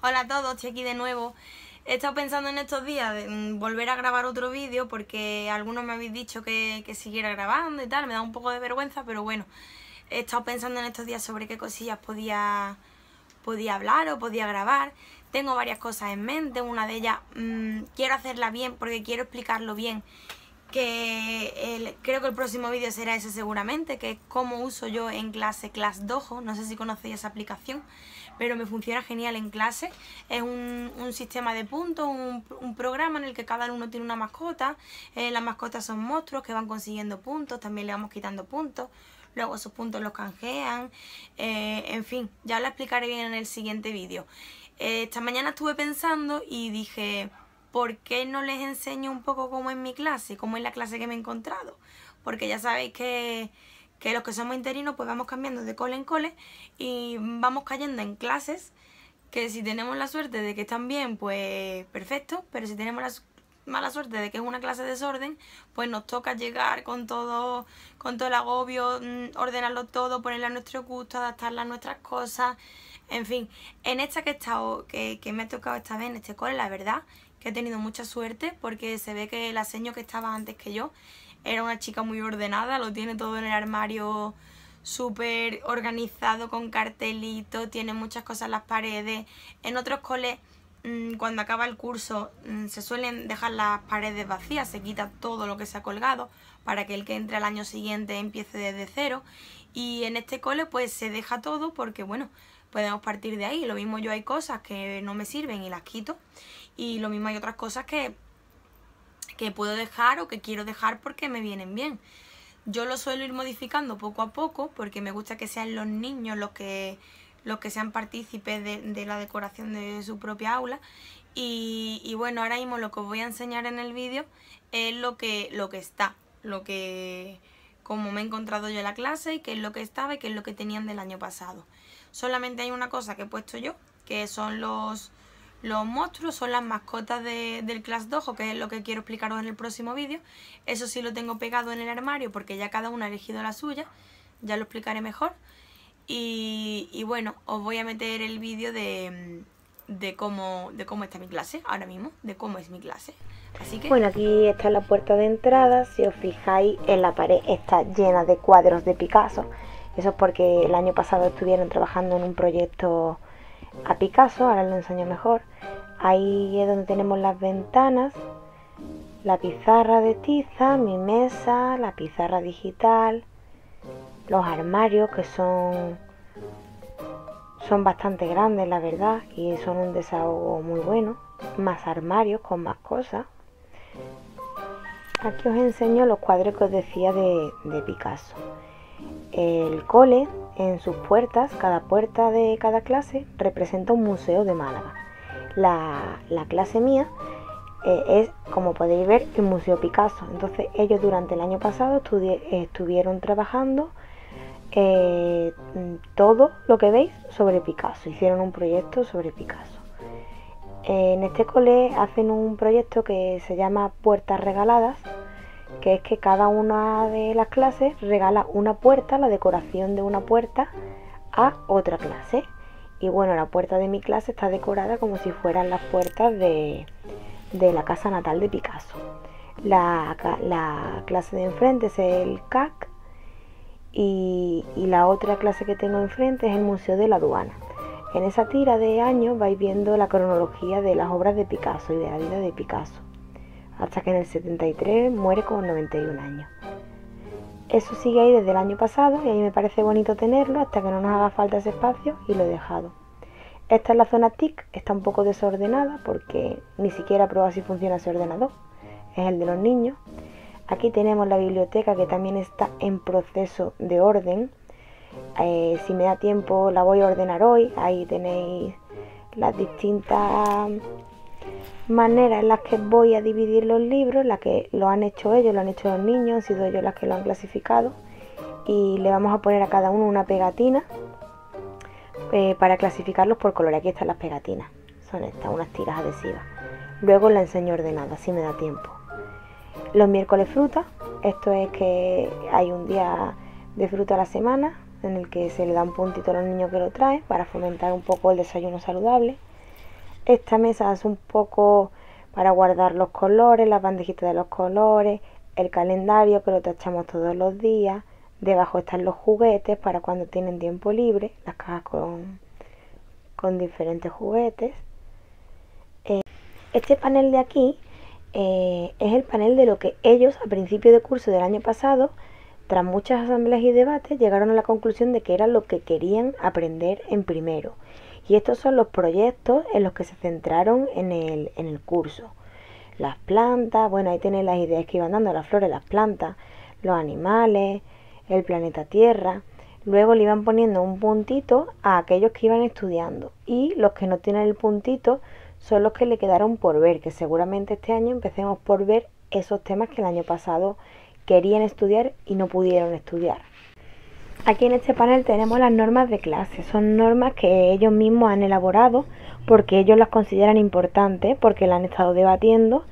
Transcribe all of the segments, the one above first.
Hola a todos, estoy aquí de nuevo. He estado pensando en estos días de mm, volver a grabar otro vídeo porque algunos me habéis dicho que, siguiera grabando y tal, me da un poco de vergüenza, pero bueno, he estado pensando en estos días sobre qué cosillas podía, podía hablar o podía grabar. Tengo varias cosas en mente, una de ellas mm, quiero hacerla bien porque quiero explicarlo bien que creo que el próximo vídeo será ese seguramente, que es cómo uso yo en clase Class Dojo, no sé si conocéis esa aplicación, pero me funciona genial en clase, es un, sistema de puntos, un, programa en el que cada uno tiene una mascota, eh, las mascotas son monstruos que van consiguiendo puntos, también le vamos quitando puntos, luego esos puntos los canjean, eh, en fin, ya lo explicaré bien en el siguiente vídeo. Eh, esta mañana estuve pensando y dije ¿por qué no les enseño un poco cómo es mi clase, cómo es la clase que me he encontrado? Porque ya sabéis que, los que somos interinos pues vamos cambiando de cole en cole y vamos cayendo en clases que si tenemos la suerte de que están bien, pues perfecto, pero si tenemos la mala suerte de que es una clase de desorden, pues nos toca llegar con todo, con todo el agobio, mm, ordenarlo todo, ponerle a nuestro gusto, adaptarla a nuestras cosas, en fin, en esta que he estado, que, que me ha tocado esta vez en este cole, la verdad que he tenido mucha suerte porque se ve que la seño que estaba antes que yo era una chica muy ordenada, lo tiene todo en el armario súper organizado con cartelitos, tiene muchas cosas en las paredes. En otros coles, mm, cuando acaba el curso, mm, se suelen dejar las paredes vacías, se quita todo lo que se ha colgado para que el que entre al año siguiente empiece desde cero. Y en este cole pues se deja todo porque bueno, podemos partir de ahí. Lo mismo yo hay cosas que no me sirven y las quito. Y lo mismo hay otras cosas que, que puedo dejar o que quiero dejar porque me vienen bien. Yo lo suelo ir modificando poco a poco porque me gusta que sean los niños los que, los que sean partícipes de, la decoración de su propia aula. Y, y, bueno, ahora mismo lo que os voy a enseñar en el vídeo es lo que, lo que está, lo que como me he encontrado yo en la clase y qué es lo que estaba y qué es lo que tenían del año pasado. Solamente hay una cosa que he puesto yo, que son los, los monstruos, son las mascotas del Class Dojo, que es lo que quiero explicaros en el próximo vídeo. Eso sí lo tengo pegado en el armario porque ya cada uno ha elegido la suya, ya lo explicaré mejor. Y, bueno, os voy a meter el vídeo de, de, cómo, de cómo está mi clase ahora mismo, de cómo es mi clase. Así que... Bueno, aquí está la puerta de entrada, si os fijáis en la pared está llena de cuadros de Picasso eso es porque el año pasado estuvieron trabajando en un proyecto a Picasso, ahora lo enseño mejor. Ahí es donde tenemos las ventanas, la pizarra de tiza, mi mesa, la pizarra digital, los armarios que son son bastante grandes la verdad y son un desahogo muy bueno. Más armarios con más cosas. Aquí os enseño los cuadros que os decía de, de Picasso el cole, en sus puertas, cada puerta de cada clase representa un museo de Málaga. La, clase mía eh, es, como podéis ver, el Museo Picasso. Entonces ellos durante el año pasado estuvieron trabajando eh, todo lo que veis sobre Picasso. Hicieron un proyecto sobre Picasso. En este cole hacen un proyecto que se llama Puertas Regaladas que es que cada una de las clases regala una puerta, la decoración de una puerta, a otra clase. Y bueno, la puerta de mi clase está decorada como si fueran las puertas de, la casa natal de Picasso. La, clase de enfrente es el CAC y, y, la otra clase que tengo enfrente es el Museo de la Aduana. En esa tira de años vais viendo la cronología de las obras de Picasso y de la vida de Picasso hasta que en el 73 muere con 91 años. Eso sigue ahí desde el año pasado y a mí me parece bonito tenerlo hasta que no nos haga falta ese espacio y lo he dejado. Esta es la zona TIC, está un poco desordenada porque ni siquiera prueba si funciona ese ordenador, es el de los niños. Aquí tenemos la biblioteca que también está en proceso de orden. Eh, si me da tiempo la voy a ordenar hoy, ahí tenéis las distintas manera en las que voy a dividir los libros, la que lo han hecho ellos, lo han hecho los niños, han sido ellos las que lo han clasificado y le vamos a poner a cada uno una pegatina eh, para clasificarlos por color. Aquí están las pegatinas, son estas, unas tiras adhesivas. Luego la enseño ordenada, si me da tiempo. Los miércoles fruta, esto es que hay un día de fruta a la semana en el que se le da un puntito a los niños que lo traen para fomentar un poco el desayuno saludable. Esta mesa es un poco para guardar los colores, las bandejitas de los colores, el calendario que lo tachamos todos los días. Debajo están los juguetes para cuando tienen tiempo libre, las cajas con, con diferentes juguetes. Eh, este panel de aquí eh, es el panel de lo que ellos a principio de curso del año pasado, tras muchas asambleas y debates, llegaron a la conclusión de que era lo que querían aprender en primero. Y estos son los proyectos en los que se centraron en el, en el curso. Las plantas, bueno, ahí tenéis las ideas que iban dando, las flores, las plantas, los animales, el planeta Tierra. Luego le iban poniendo un puntito a aquellos que iban estudiando. Y los que no tienen el puntito son los que le quedaron por ver, que seguramente este año empecemos por ver esos temas que el año pasado querían estudiar y no pudieron estudiar. Aquí en este panel tenemos las normas de clase. Son normas que ellos mismos han elaborado porque ellos las consideran importantes, porque las han estado debatiendo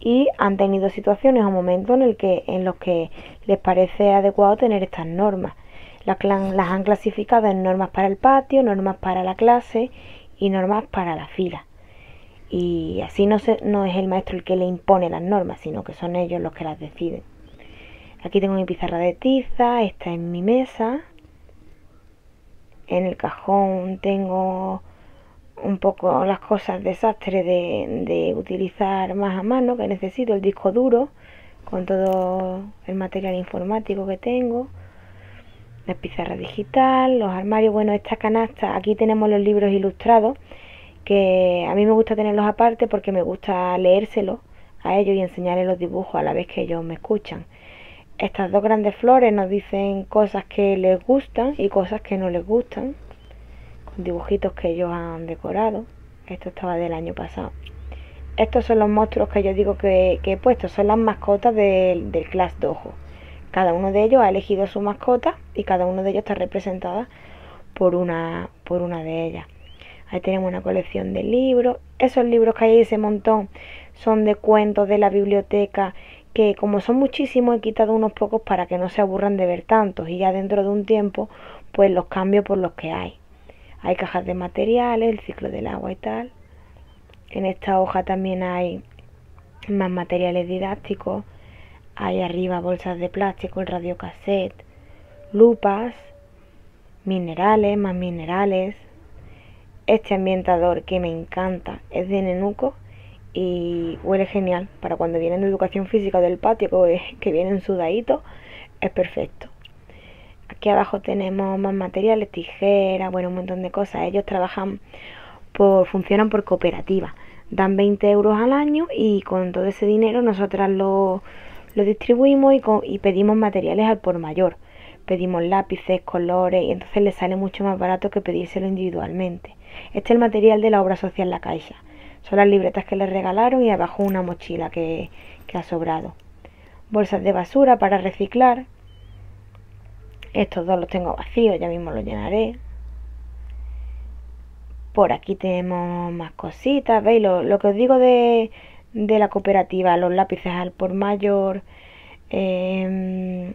y han tenido situaciones o momentos en, los que les parece adecuado tener estas normas. Las, las han clasificado en normas para el patio, normas para la clase y normas para la fila. Y así no, se, no es el maestro el que le impone las normas, sino que son ellos los que las deciden. Aquí tengo mi pizarra de tiza, esta es mi mesa. En el cajón tengo un poco las cosas desastre de, utilizar más a mano que necesito, el disco duro con todo el material informático que tengo, la pizarra digital, los armarios, bueno, esta canasta, aquí tenemos los libros ilustrados, que a mí me gusta tenerlos aparte porque me gusta leérselos a ellos y enseñarles los dibujos a la vez que ellos me escuchan. Estas dos grandes flores nos dicen cosas que les gustan y cosas que no les gustan, con dibujitos que ellos han decorado. Esto estaba del año pasado. Estos son los monstruos que yo digo que, he puesto, son las mascotas del, del Class Dojo. Cada uno de ellos ha elegido su mascota y cada uno de ellos está representada por una, por una de ellas. Ahí tenemos una colección de libros. Esos libros que hay ese montón son de cuentos de la biblioteca que como son muchísimos he quitado unos pocos para que no se aburran de ver tantos y ya dentro de un tiempo pues los cambio por los que hay. Hay cajas de materiales, el ciclo del agua y tal. En esta hoja también hay más materiales didácticos. Hay arriba bolsas de plástico, el radiocassette, lupas, minerales, más minerales. Este ambientador que me encanta es de Nenuco y huele genial. Para cuando vienen de educación física del patio que, vienen sudaditos es perfecto. Aquí abajo tenemos más materiales tijeras bueno un montón de cosas. Ellos trabajan por funcionan por cooperativa. Dan 20 euros al año y con todo ese dinero nosotras lo, lo distribuimos y, y pedimos materiales al por mayor. Pedimos lápices colores y entonces les sale mucho más barato que pedírselo individualmente. Este es el material de la obra social La Caixa son las libretas que les regalaron y abajo una mochila que, ha sobrado. Bolsas de basura para reciclar. Estos dos los tengo vacíos, ya mismo los llenaré. Por aquí tenemos más cositas, ¿veis? Lo, que os digo de, de, la cooperativa, los lápices al por mayor, em,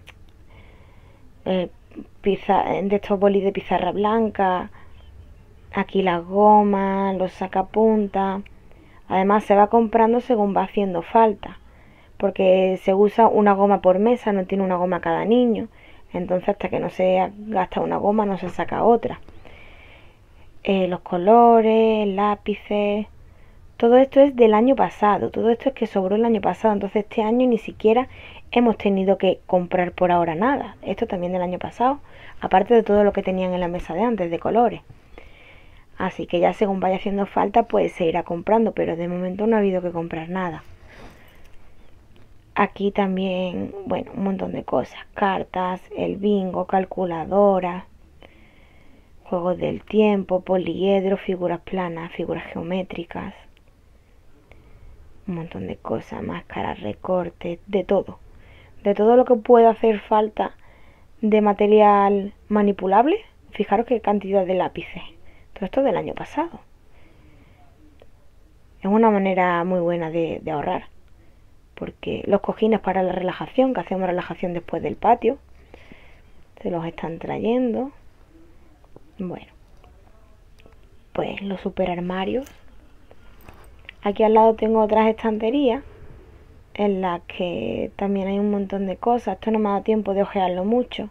eh, de estos bolis de pizarra blanca, aquí las gomas, los sacapuntas. Además se va comprando según va haciendo falta, porque se usa una goma por mesa, no tiene una goma cada niño, entonces hasta que no se gasta una goma no se saca otra. Eh, los colores, lápices, todo esto es del año pasado, todo esto es que sobró el año pasado, entonces este año ni siquiera hemos tenido que comprar por ahora nada, esto también del año pasado, aparte de todo lo que tenían en la mesa de antes de colores. Así que ya según vaya haciendo falta, pues se irá comprando, pero de momento no ha habido que comprar nada. Aquí también, bueno, un montón de cosas. Cartas, el bingo, calculadora, juegos del tiempo, poliedro, figuras planas, figuras geométricas. Un montón de cosas, máscaras, recortes, de todo. De todo lo que pueda hacer falta de material manipulable. Fijaros qué cantidad de lápices esto del año pasado. Es una manera muy buena de, ahorrar. Porque los cojines para la relajación, que hacemos relajación después del patio, se los están trayendo. Bueno, pues los super armarios Aquí al lado tengo otras estanterías en las que también hay un montón de cosas. Esto no me ha dado tiempo de ojearlo mucho.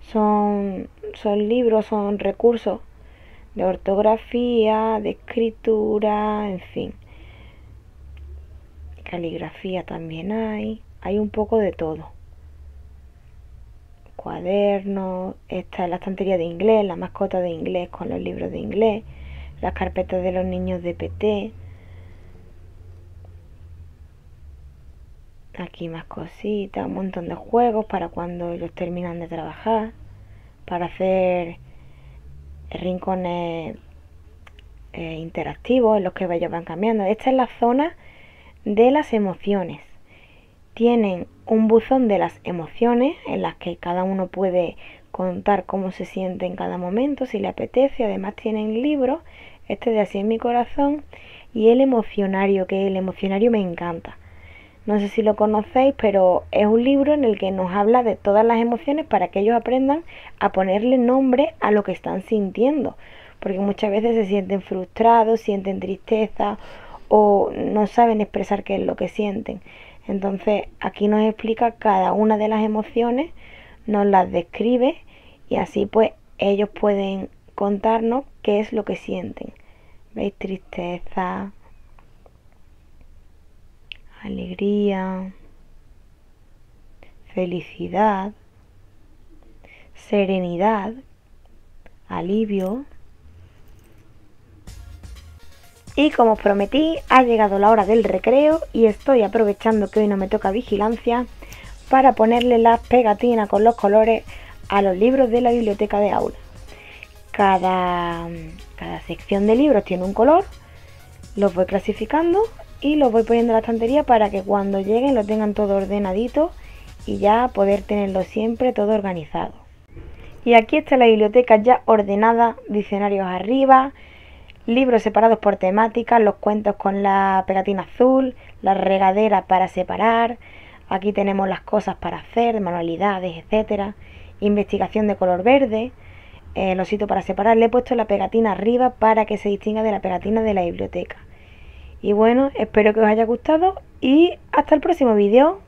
Son, son libros, son recursos de ortografía, de escritura, en fin. Caligrafía también hay. Hay un poco de todo. Cuadernos. Esta es la estantería de inglés, la mascota de inglés con los libros de inglés. Las carpetas de los niños de PT Aquí más cositas, un montón de juegos para cuando ellos terminan de trabajar, para hacer rincones eh, interactivos en los que ellos van cambiando. Esta es la zona de las emociones. Tienen un buzón de las emociones en las que cada uno puede contar cómo se siente en cada momento, si le apetece. Además tienen libros, este de Así en mi corazón y el emocionario, que el emocionario me encanta no sé si lo conocéis, pero es un libro en el que nos habla de todas las emociones para que ellos aprendan a ponerle nombre a lo que están sintiendo. Porque muchas veces se sienten frustrados, sienten tristeza o no saben expresar qué es lo que sienten. Entonces aquí nos explica cada una de las emociones, nos las describe y así pues ellos pueden contarnos qué es lo que sienten. ¿Veis? Tristeza, alegría, felicidad, serenidad, alivio. Y como os prometí, ha llegado la hora del recreo y estoy aprovechando que hoy no me toca vigilancia para ponerle las pegatinas con los colores a los libros de la biblioteca de aula. Cada, cada sección de libros tiene un color, los voy clasificando y los voy poniendo en la estantería para que cuando lleguen lo tengan todo ordenadito y ya poder tenerlo siempre todo organizado. Y aquí está la biblioteca ya ordenada, diccionarios arriba, libros separados por temática, los cuentos con la pegatina azul, la regadera para separar, aquí tenemos las cosas para hacer, manualidades, etcétera, investigación de color verde, el osito para separar, le he puesto la pegatina arriba para que se distinga de la pegatina de la biblioteca. Y bueno, espero que os haya gustado y hasta el próximo vídeo.